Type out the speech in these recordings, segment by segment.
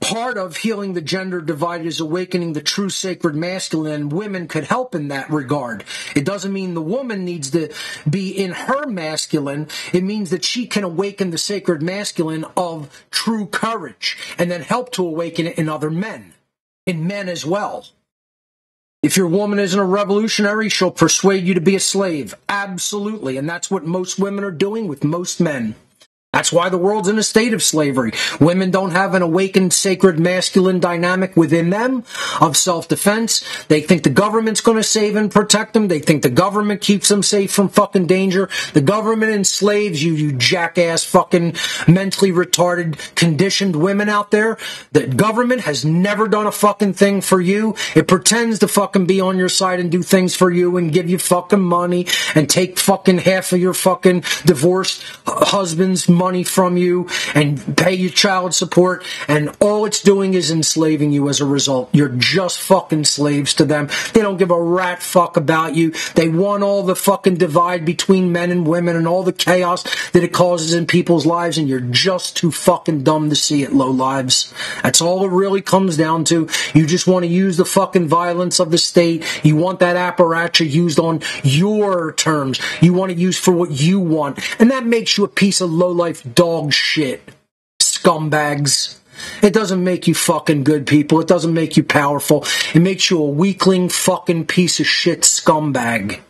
part of healing the gender divide is awakening the true sacred masculine and women could help in that regard it doesn't mean the woman needs to be in her masculine it means that she can awaken the sacred masculine of true courage and then help to awaken it in other men in men as well if your woman isn't a revolutionary, she'll persuade you to be a slave. Absolutely. And that's what most women are doing with most men. That's why the world's in a state of slavery. Women don't have an awakened sacred masculine dynamic within them of self-defense. They think the government's going to save and protect them. They think the government keeps them safe from fucking danger. The government enslaves you, you jackass fucking mentally retarded, conditioned women out there. The government has never done a fucking thing for you. It pretends to fucking be on your side and do things for you and give you fucking money and take fucking half of your fucking divorced husband's money money from you and pay your child support, and all it's doing is enslaving you as a result. You're just fucking slaves to them. They don't give a rat fuck about you. They want all the fucking divide between men and women and all the chaos that it causes in people's lives, and you're just too fucking dumb to see it, low lives. That's all it really comes down to. You just want to use the fucking violence of the state. You want that apparatus used on your terms. You want it used for what you want. And that makes you a piece of low life dog shit. Scumbags. It doesn't make you fucking good people. It doesn't make you powerful. It makes you a weakling fucking piece of shit scumbag.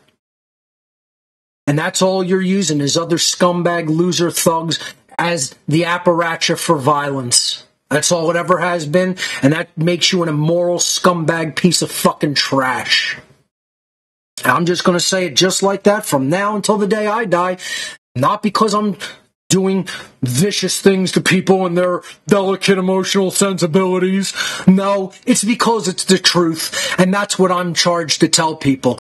And that's all you're using is other scumbag loser thugs as the apparatus for violence. That's all it ever has been, and that makes you an immoral scumbag piece of fucking trash. I'm just gonna say it just like that from now until the day I die. Not because I'm doing vicious things to people and their delicate emotional sensibilities. No, it's because it's the truth. And that's what I'm charged to tell people.